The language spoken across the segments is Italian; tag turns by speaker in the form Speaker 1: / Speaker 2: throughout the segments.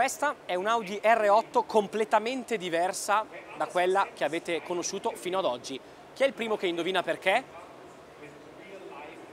Speaker 1: Questa è un Audi R8 completamente diversa da quella che avete conosciuto fino ad oggi. Chi è il primo che indovina perché?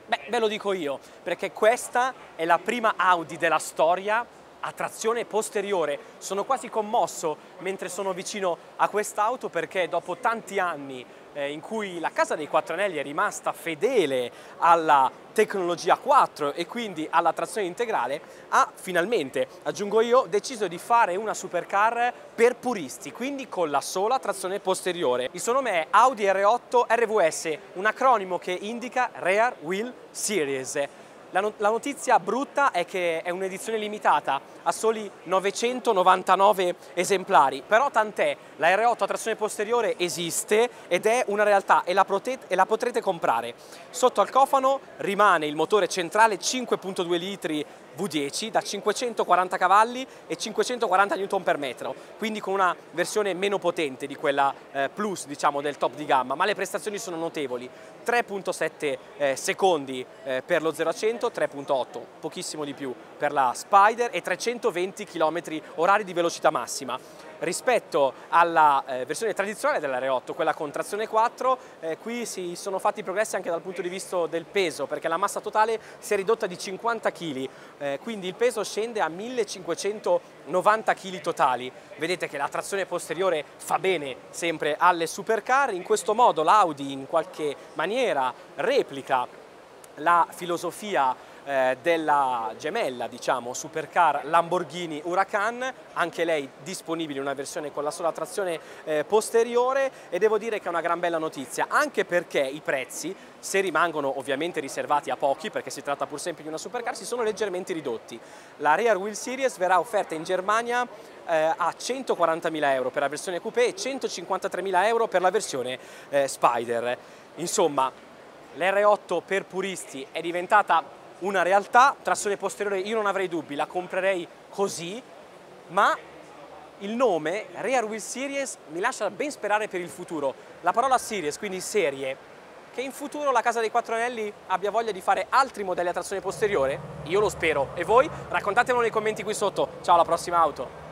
Speaker 1: Beh, ve lo dico io, perché questa è la prima Audi della storia a trazione posteriore. Sono quasi commosso mentre sono vicino a quest'auto perché dopo tanti anni eh, in cui la Casa dei Quattro Anelli è rimasta fedele alla tecnologia 4 e quindi alla trazione integrale, ha finalmente, aggiungo io, deciso di fare una supercar per puristi, quindi con la sola trazione posteriore. Il suo nome è Audi R8 RVS, un acronimo che indica Rear Wheel Series. La, notizia brutta è che è un'edizione limitata a soli 999 esemplari, però tant'è, la R8 a trazione posteriore esiste ed è una realtà e la, e la potrete comprare. Sotto al cofano rimane il motore centrale 5.2 litri V10 da 540 cavalli e 540 Nm quindi con una versione meno potente di quella eh, Plus diciamo, del top di gamma, ma le prestazioni sono notevoli. 3.7 eh, secondi eh, per lo 0 a 100, 3.8, pochissimo di più per la Spider e 320 km orari di velocità massima. Rispetto alla eh, versione tradizionale dell'R8, quella con trazione 4, eh, qui si sono fatti progressi anche dal punto di vista del peso, perché la massa totale si è ridotta di 50 kg, eh, quindi il peso scende a 1590 kg totali. Vedete che la trazione posteriore fa bene sempre alle supercar, in questo modo l'Audi in qualche maniera replica la filosofia eh, della gemella, diciamo, supercar Lamborghini Huracan, anche lei disponibile in una versione con la sola trazione eh, posteriore e devo dire che è una gran bella notizia, anche perché i prezzi, se rimangono ovviamente riservati a pochi, perché si tratta pur sempre di una supercar, si sono leggermente ridotti. La Rear Wheel Series verrà offerta in Germania eh, a 140.000 euro per la versione coupé e 153.000 euro per la versione eh, Spider. Insomma, l'R8 per puristi è diventata una realtà, trazione posteriore io non avrei dubbi, la comprerei così, ma il nome Rear Wheel Series mi lascia ben sperare per il futuro. La parola series, quindi serie, che in futuro la Casa dei Quattro Anelli abbia voglia di fare altri modelli a trazione posteriore? Io lo spero. E voi? Raccontatemelo nei commenti qui sotto. Ciao, alla prossima auto!